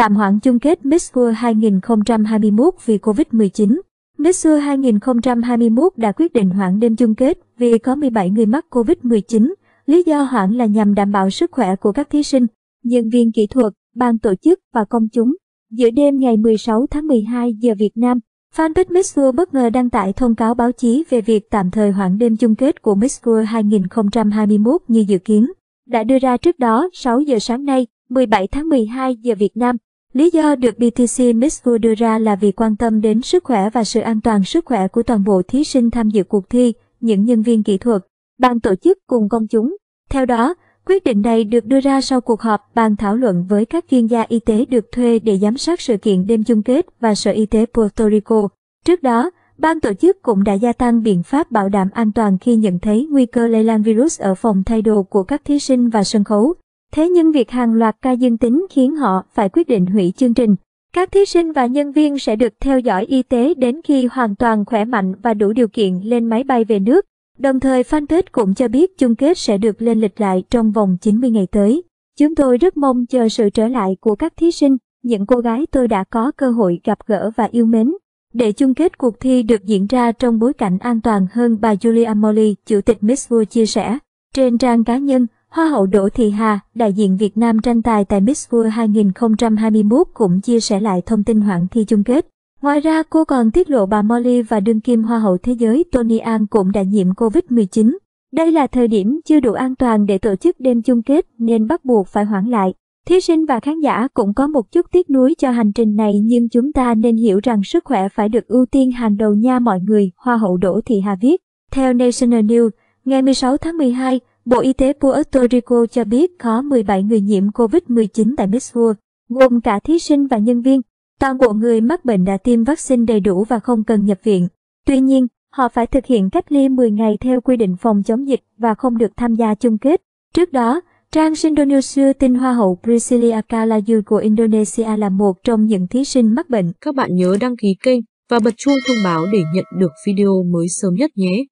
tạm hoãn chung kết Miss World 2021 vì Covid-19. Miss World 2021 đã quyết định hoãn đêm chung kết vì có 17 người mắc Covid-19. Lý do hoãn là nhằm đảm bảo sức khỏe của các thí sinh, nhân viên kỹ thuật, ban tổ chức và công chúng. Giữa đêm ngày 16 tháng 12 giờ Việt Nam, fanpage Miss World bất ngờ đăng tải thông cáo báo chí về việc tạm thời hoãn đêm chung kết của Miss World 2021 như dự kiến. Đã đưa ra trước đó 6 giờ sáng nay, 17 tháng 12 giờ Việt Nam. Lý do được BTC Miss World đưa ra là vì quan tâm đến sức khỏe và sự an toàn sức khỏe của toàn bộ thí sinh tham dự cuộc thi, những nhân viên kỹ thuật, ban tổ chức cùng công chúng. Theo đó, quyết định này được đưa ra sau cuộc họp bàn thảo luận với các chuyên gia y tế được thuê để giám sát sự kiện đêm chung kết và Sở Y tế Puerto Rico. Trước đó, ban tổ chức cũng đã gia tăng biện pháp bảo đảm an toàn khi nhận thấy nguy cơ lây lan virus ở phòng thay đồ của các thí sinh và sân khấu. Thế nhưng việc hàng loạt ca dương tính khiến họ phải quyết định hủy chương trình. Các thí sinh và nhân viên sẽ được theo dõi y tế đến khi hoàn toàn khỏe mạnh và đủ điều kiện lên máy bay về nước. Đồng thời fanpage cũng cho biết chung kết sẽ được lên lịch lại trong vòng 90 ngày tới. Chúng tôi rất mong chờ sự trở lại của các thí sinh, những cô gái tôi đã có cơ hội gặp gỡ và yêu mến. Để chung kết cuộc thi được diễn ra trong bối cảnh an toàn hơn bà Julia Molly, Chủ tịch Miss World chia sẻ. Trên trang cá nhân, Hoa hậu Đỗ Thị Hà, đại diện Việt Nam tranh tài tại Miss World 2021 cũng chia sẻ lại thông tin hoãn thi chung kết. Ngoài ra cô còn tiết lộ bà Molly và đương kim Hoa hậu Thế giới Tony An cũng đã nhiễm Covid-19. Đây là thời điểm chưa đủ an toàn để tổ chức đêm chung kết nên bắt buộc phải hoãn lại. Thí sinh và khán giả cũng có một chút tiếc nuối cho hành trình này nhưng chúng ta nên hiểu rằng sức khỏe phải được ưu tiên hàng đầu nha mọi người, Hoa hậu Đỗ Thị Hà viết. Theo National News, ngày 16 tháng 12, Bộ Y tế Puerto Rico cho biết có 17 người nhiễm COVID-19 tại Miss World, gồm cả thí sinh và nhân viên. Toàn bộ người mắc bệnh đã tiêm vaccine đầy đủ và không cần nhập viện. Tuy nhiên, họ phải thực hiện cách ly 10 ngày theo quy định phòng chống dịch và không được tham gia chung kết. Trước đó, trang Indonesia tin Hoa hậu Priscilla Kalayu của Indonesia là một trong những thí sinh mắc bệnh. Các bạn nhớ đăng ký kênh và bật chuông thông báo để nhận được video mới sớm nhất nhé.